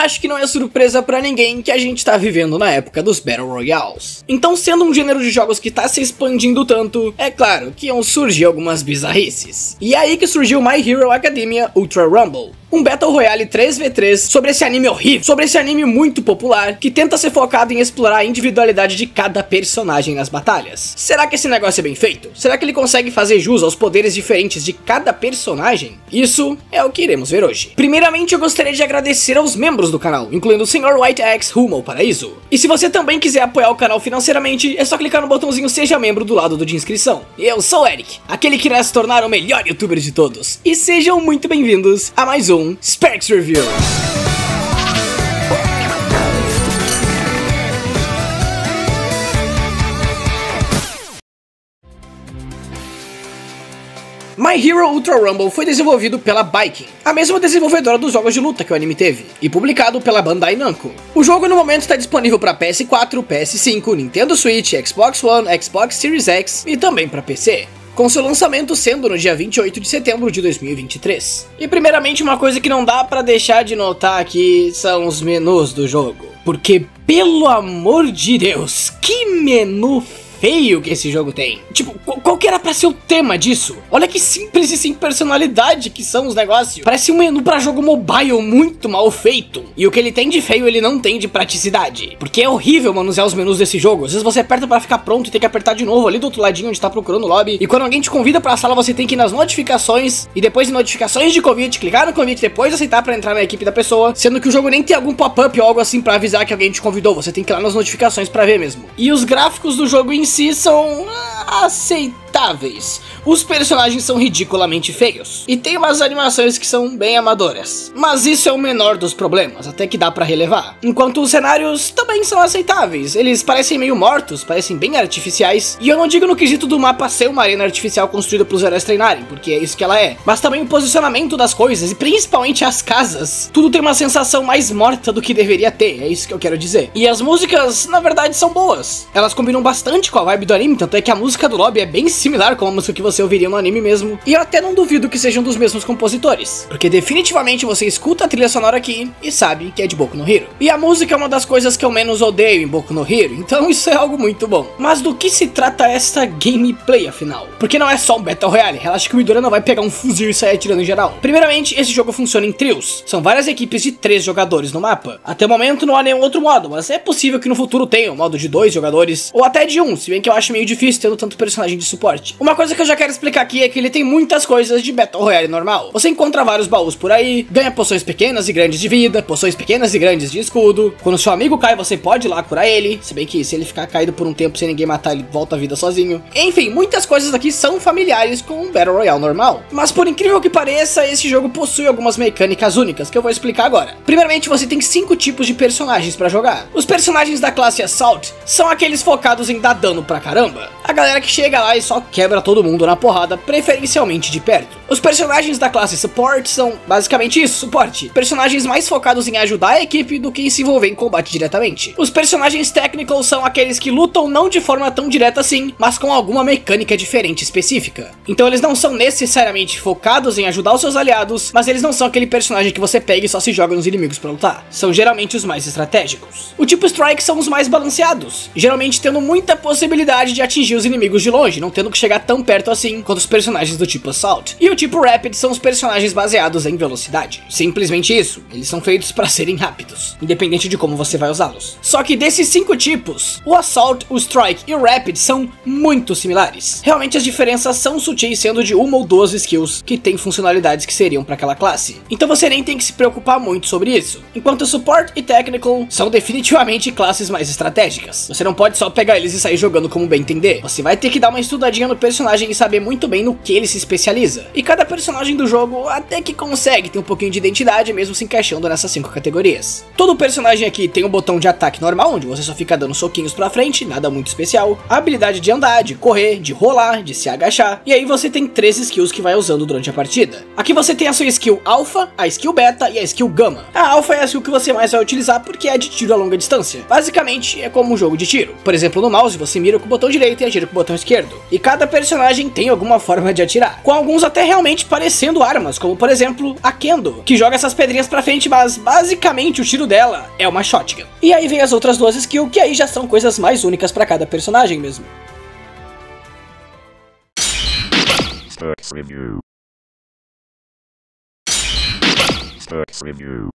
acho que não é surpresa para ninguém que a gente tá vivendo na época dos Battle Royales. Então, sendo um gênero de jogos que tá se expandindo tanto, é claro que iam surgir algumas bizarrices. E é aí que surgiu My Hero Academia Ultra Rumble, um Battle Royale 3v3 sobre esse anime horrível, sobre esse anime muito popular, que tenta ser focado em explorar a individualidade de cada personagem nas batalhas. Será que esse negócio é bem feito? Será que ele consegue fazer jus aos poderes diferentes de cada personagem? Isso é o que iremos ver hoje. Primeiramente, eu gostaria de agradecer aos membros do canal, incluindo o Sr. White X rumo ao paraíso. E se você também quiser apoiar o canal financeiramente, é só clicar no botãozinho Seja Membro do lado do de inscrição. Eu sou o Eric, aquele que irá se tornar o melhor youtuber de todos. E sejam muito bem-vindos a mais um um Specs Review. My Hero Ultra Rumble foi desenvolvido pela Biking, a mesma desenvolvedora dos jogos de luta que o anime teve, e publicado pela Bandai Namco. O jogo no momento está disponível para PS4, PS5, Nintendo Switch, Xbox One, Xbox Series X e também para PC com seu lançamento sendo no dia 28 de setembro de 2023. E primeiramente uma coisa que não dá para deixar de notar aqui são os menus do jogo. Porque, pelo amor de Deus, que menu feio que esse jogo tem. Tipo, qual que era pra ser o tema disso? Olha que simples e sem personalidade que são os negócios. Parece um menu para jogo mobile muito mal feito. E o que ele tem de feio, ele não tem de praticidade. Porque é horrível manusear os menus desse jogo. Às vezes você aperta para ficar pronto e tem que apertar de novo ali do outro ladinho onde tá procurando o lobby. E quando alguém te convida pra sala, você tem que ir nas notificações e depois em notificações de convite, clicar no convite, depois aceitar para entrar na equipe da pessoa. Sendo que o jogo nem tem algum pop-up ou algo assim para avisar que alguém te convidou. Você tem que ir lá nas notificações para ver mesmo. E os gráficos do jogo em si são aceitáveis. Os personagens são ridiculamente feios e tem umas animações que são bem amadoras. Mas isso é o menor dos problemas, até que dá para relevar. Enquanto os cenários também são aceitáveis. Eles parecem meio mortos, parecem bem artificiais. E eu não digo no quesito do mapa ser uma arena artificial construída para os heróis treinarem, porque é isso que ela é. Mas também o posicionamento das coisas e principalmente as casas. Tudo tem uma sensação mais morta do que deveria ter, é isso que eu quero dizer. E as músicas, na verdade, são boas. Elas combinam bastante com a vibe do anime, tanto é que a música do lobby é bem similar com a música que você ouviria no anime mesmo. E eu até não duvido que sejam dos mesmos compositores. Porque definitivamente você escuta a trilha sonora aqui e sabe que é de Boku no Hero. E a música é uma das coisas que eu menos odeio em Boku no Hero, então isso é algo muito bom. Mas do que se trata esta gameplay afinal? Porque não é só um Battle Royale, relaxa que o Midoriya não vai pegar um fuzil e sair atirando em geral. Primeiramente, esse jogo funciona em trios. São várias equipes de três jogadores no mapa. Até o momento não há nenhum outro modo, mas é possível que no futuro tenha um modo de dois jogadores, ou até de um, se bem que eu acho meio difícil tendo tanto personagem de suporte. Uma coisa que eu já quero explicar aqui é que ele tem muitas coisas de Battle Royale normal. Você encontra vários baús por aí, ganha poções pequenas e grandes de vida, poções pequenas e grandes de escudo. Quando seu amigo cai, você pode ir lá curar ele, se bem que se ele ficar caído por um tempo sem ninguém matar, ele volta à vida sozinho. Enfim, muitas coisas aqui são familiares com um Battle Royale normal. Mas por incrível que pareça, esse jogo possui algumas mecânicas únicas que eu vou explicar agora. Primeiramente, você tem cinco tipos de personagens para jogar. Os personagens da classe Assault são aqueles focados em dar dano pra caramba. A galera que chega lá e só quebra todo mundo na porrada, preferencialmente de perto. Os personagens da classe Support são basicamente isso, suporte. Personagens mais focados em ajudar a equipe do que em se envolver em combate diretamente. Os personagens Technical são aqueles que lutam não de forma tão direta assim, mas com alguma mecânica diferente específica. Então eles não são necessariamente focados em ajudar os seus aliados, mas eles não são aquele personagem que você pega e só se joga nos inimigos para lutar. São geralmente os mais estratégicos. O tipo Strike são os mais balanceados, geralmente tendo muita possibilidade de atingir os inimigos de longe, não tendo que chegar tão perto assim quanto os personagens do tipo Assault. E o tipo Rapid são os personagens baseados em velocidade. Simplesmente isso, eles são feitos para serem rápidos, independente de como você vai usá-los. Só que desses cinco tipos, o Assault, o Strike e o Rapid são muito similares. Realmente as diferenças são sutis, sendo de uma ou duas skills que têm funcionalidades que seriam para aquela classe. Então você nem tem que se preocupar muito sobre isso. Enquanto Support e Technical são definitivamente classes mais estratégicas. Você não pode só pegar eles e sair jogando como bem entender. Você vai ter que dar uma estudadinha no personagem e saber muito bem no que ele se especializa. E cada personagem do jogo até que consegue ter um pouquinho de identidade mesmo se encaixando nessas cinco categorias. Todo personagem aqui tem um botão de ataque normal, onde você só fica dando soquinhos pra frente, nada muito especial. A habilidade de andar, de correr, de rolar, de se agachar. E aí você tem três skills que vai usando durante a partida. Aqui você tem a sua skill Alpha, a skill Beta e a skill Gamma. A Alpha é a skill que você mais vai utilizar porque é de tiro a longa distância. Basicamente é como um jogo de tiro. Por exemplo, no mouse você mira com o botão direito e atira com o botão esquerdo. E cada personagem tem alguma forma de atirar, com alguns até realmente parecendo armas, como por exemplo a Kendo, que joga essas pedrinhas pra frente, mas basicamente o tiro dela é uma shotgun. E aí vem as outras duas skills, que aí já são coisas mais únicas para cada personagem mesmo. Review. Review.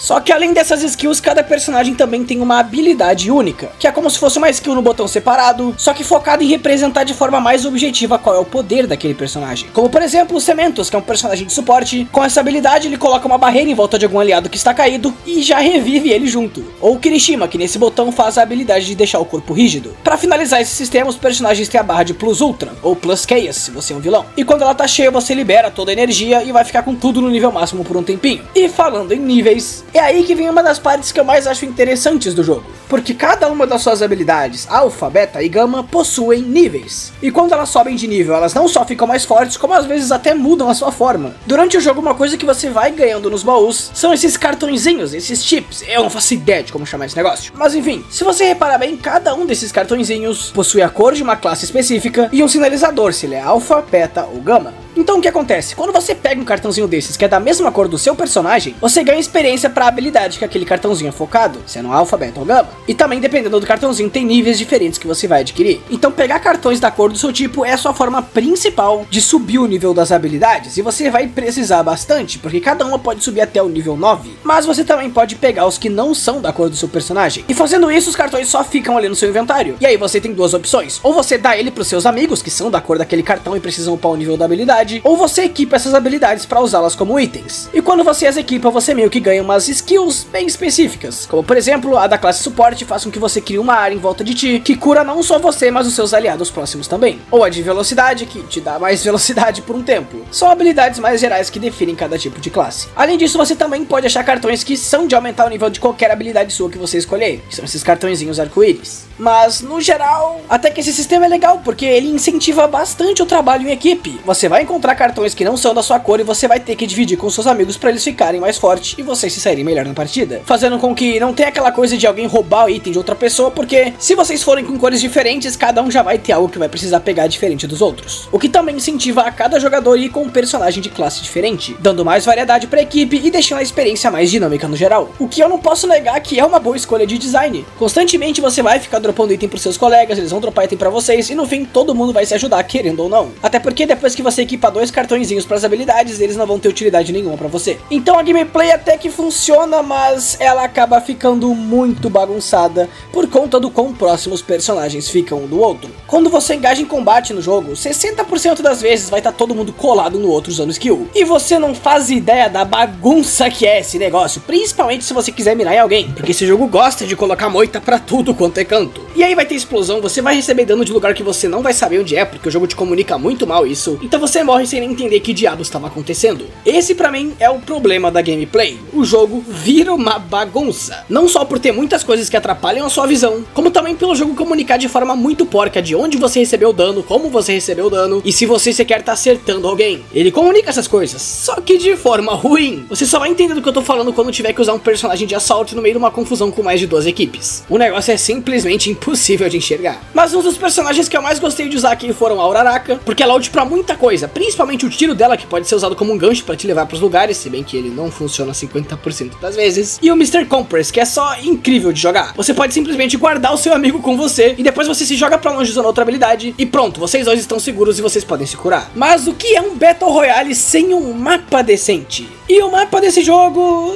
Só que além dessas skills, cada personagem também tem uma habilidade única, que é como se fosse uma skill no botão separado, só que focado em representar de forma mais objetiva qual é o poder daquele personagem. Como por exemplo o Cementos, que é um personagem de suporte, com essa habilidade ele coloca uma barreira em volta de algum aliado que está caído e já revive ele junto. Ou Kirishima, que nesse botão faz a habilidade de deixar o corpo rígido. Para finalizar esse sistema, os personagens têm a barra de Plus Ultra, ou Plus Chaos, se você é um vilão. E quando ela tá cheia, você libera toda a energia e vai ficar com tudo no nível máximo por um tempinho. E falando em níveis, é aí que vem uma das partes que eu mais acho interessantes do jogo, porque cada uma das suas habilidades, alfa, beta e gama, possuem níveis. E quando elas sobem de nível, elas não só ficam mais fortes, como às vezes até mudam a sua forma. Durante o jogo, uma coisa que você vai ganhando nos baús são esses cartõezinhos, esses chips. Eu não faço ideia de como chamar esse negócio. Mas enfim, se você reparar bem, cada um desses cartõezinhos possui a cor de uma classe específica e um sinalizador, se ele é alfa, beta ou gama. Então o que acontece? Quando você pega um cartãozinho desses que é da mesma cor do seu personagem, você ganha experiência para a habilidade que aquele cartãozinho é focado, sendo alfa, beta ou gama. E também dependendo do cartãozinho tem níveis diferentes que você vai adquirir. Então pegar cartões da cor do seu tipo é a sua forma principal de subir o nível das habilidades e você vai precisar bastante, porque cada uma pode subir até o nível 9, mas você também pode pegar os que não são da cor do seu personagem. E fazendo isso, os cartões só ficam ali no seu inventário. E aí você tem duas opções, ou você dá ele para os seus amigos que são da cor daquele cartão e precisam upar o nível da habilidade, habilidade, ou você equipa essas habilidades para usá-las como itens. E quando você as equipa, você meio que ganha umas skills bem específicas, como por exemplo, a da classe suporte faz com que você crie uma área em volta de ti, que cura não só você, mas os seus aliados próximos também. Ou a de velocidade, que te dá mais velocidade por um tempo. São habilidades mais gerais que definem cada tipo de classe. Além disso, você também pode achar cartões que são de aumentar o nível de qualquer habilidade sua que você escolher, que são esses cartõezinhos arco-íris. Mas, no geral, até que esse sistema é legal, porque ele incentiva bastante o trabalho em equipe. Você vai encontrar cartões que não são da sua cor e você vai ter que dividir com seus amigos para eles ficarem mais fortes e vocês se saírem melhor na partida. Fazendo com que não tenha aquela coisa de alguém roubar o item de outra pessoa, porque se vocês forem com cores diferentes, cada um já vai ter algo que vai precisar pegar diferente dos outros. O que também incentiva a cada jogador ir com um personagem de classe diferente, dando mais variedade para a equipe e deixando a experiência mais dinâmica no geral. O que eu não posso negar que é uma boa escolha de design. Constantemente você vai ficar dropando item pros seus colegas, eles vão dropar item para vocês e no fim todo mundo vai se ajudar, querendo ou não. Até porque depois que você equipa equipa dois cartõezinhos para as habilidades, eles não vão ter utilidade nenhuma para você. Então a gameplay até que funciona, mas ela acaba ficando muito bagunçada por conta do quão próximos personagens ficam um do outro. Quando você engaja em combate no jogo, 60% das vezes vai estar tá todo mundo colado no outro usando skill. E você não faz ideia da bagunça que é esse negócio, principalmente se você quiser mirar em alguém, porque esse jogo gosta de colocar moita para tudo quanto é canto. E aí vai ter explosão, você vai receber dano de lugar que você não vai saber onde é, porque o jogo te comunica muito mal isso. Então você morre sem nem entender que diabos estava acontecendo. Esse para mim é o problema da gameplay. O jogo vira uma bagunça. Não só por ter muitas coisas que atrapalham a sua visão, como também pelo jogo comunicar de forma muito porca de onde você recebeu dano, como você recebeu dano e se você sequer tá acertando alguém. Ele comunica essas coisas, só que de forma ruim. Você só vai entender do que eu tô falando quando tiver que usar um personagem de assalto no meio de uma confusão com mais de duas equipes. O negócio é simplesmente impossível de enxergar. Mas um dos personagens que eu mais gostei de usar aqui foram a Uraraka, porque ela ult pra muita coisa, principalmente o tiro dela, que pode ser usado como um gancho para te levar para os lugares, se bem que ele não funciona 50% das vezes. E o Mr. Compress, que é só incrível de jogar. Você pode simplesmente guardar o seu amigo com você e depois você se joga para longe usando outra habilidade e pronto, vocês dois estão seguros e vocês podem se curar. Mas o que é um Battle Royale sem um mapa decente? E o mapa desse jogo...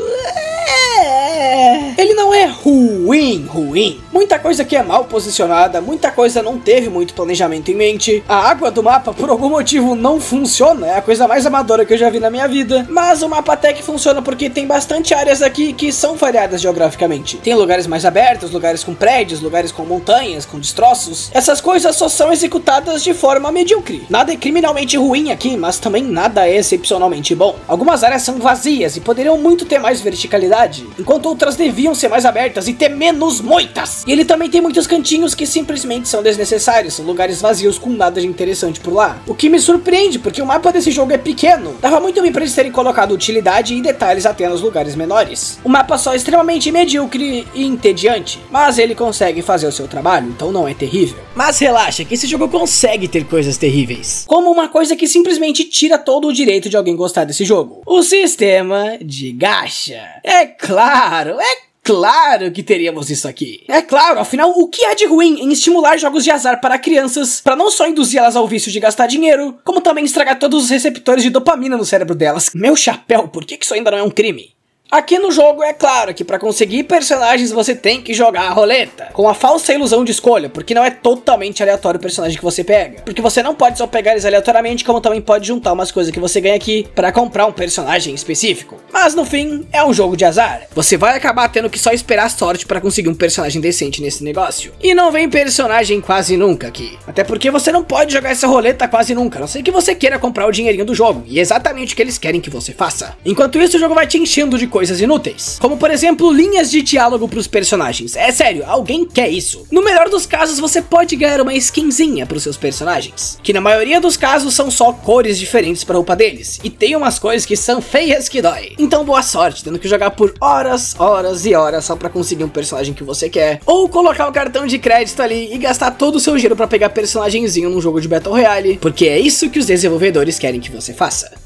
É... Ele não é ruim, ruim. Muita coisa que é mal posicionada, muita coisa não teve muito planejamento em mente. A água do mapa, por algum motivo, não funciona. É a coisa mais amadora que eu já vi na minha vida. Mas o mapa até que funciona porque tem bastante áreas aqui que são variadas geograficamente. Tem lugares mais abertos, lugares com prédios, lugares com montanhas, com destroços. Essas coisas só são executadas de forma medíocre. Nada é criminalmente ruim aqui, mas também nada é excepcionalmente bom. Algumas áreas são vazias e poderiam muito ter mais verticalidade, enquanto outras deviam ser mais abertas e ter menos moitas. E ele também tem muitos cantinhos que simplesmente são desnecessários, lugares vazios com nada de interessante por lá. O que me surpreende, porque o mapa desse jogo é pequeno. Dava muito bem pra eles terem colocado utilidade e detalhes até nos lugares menores. O mapa só é extremamente medíocre e entediante, mas ele consegue fazer o seu trabalho, então não é terrível. Mas relaxa que esse jogo consegue ter coisas terríveis. Como uma coisa que simplesmente tira todo o direito de alguém gostar desse jogo. O sistema de gacha. É claro, é Claro que teríamos isso aqui. É claro, afinal, o que há de ruim em estimular jogos de azar para crianças, para não só induzir elas ao vício de gastar dinheiro, como também estragar todos os receptores de dopamina no cérebro delas? Meu chapéu, por que isso ainda não é um crime? Aqui no jogo é claro que para conseguir personagens você tem que jogar a roleta, com a falsa ilusão de escolha, porque não é totalmente aleatório o personagem que você pega. Porque você não pode só pegar eles aleatoriamente, como também pode juntar umas coisas que você ganha aqui para comprar um personagem específico. Mas no fim, é um jogo de azar. Você vai acabar tendo que só esperar sorte para conseguir um personagem decente nesse negócio. E não vem personagem quase nunca aqui. Até porque você não pode jogar essa roleta quase nunca, a não ser que você queira comprar o dinheirinho do jogo, e é exatamente o que eles querem que você faça. Enquanto isso, o jogo vai te enchendo de coisas coisas inúteis. Como por exemplo, linhas de diálogo pros personagens. É sério, alguém quer isso. No melhor dos casos, você pode ganhar uma skinzinha pros seus personagens. Que na maioria dos casos são só cores diferentes pra roupa deles. E tem umas coisas que são feias que dói. Então boa sorte, tendo que jogar por horas, horas e horas só pra conseguir um personagem que você quer. Ou colocar o cartão de crédito ali e gastar todo o seu dinheiro pra pegar personagemzinho num jogo de Battle Royale. Porque é isso que os desenvolvedores querem que você faça.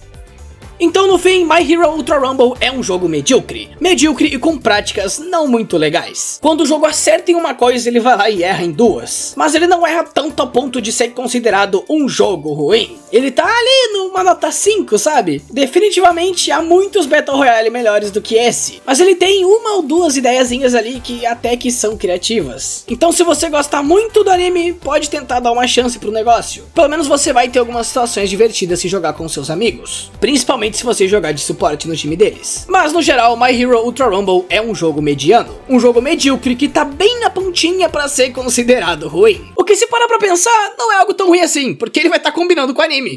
Então no fim, My Hero Ultra Rumble é um jogo medíocre. Medíocre e com práticas não muito legais. Quando o jogo acerta em uma coisa, ele vai lá e erra em duas. Mas ele não erra tanto a ponto de ser considerado um jogo ruim. Ele tá ali numa nota 5, sabe? Definitivamente há muitos Battle Royale melhores do que esse. Mas ele tem uma ou duas ideiazinhas ali que até que são criativas. Então se você gosta muito do anime, pode tentar dar uma chance pro negócio. Pelo menos você vai ter algumas situações divertidas se jogar com seus amigos. Principalmente principalmente se você jogar de suporte no time deles. Mas no geral, My Hero Ultra Rumble é um jogo mediano, um jogo medíocre que tá bem na pontinha para ser considerado ruim. O que se parar pra pensar, não é algo tão ruim assim, porque ele vai estar tá combinando com o anime.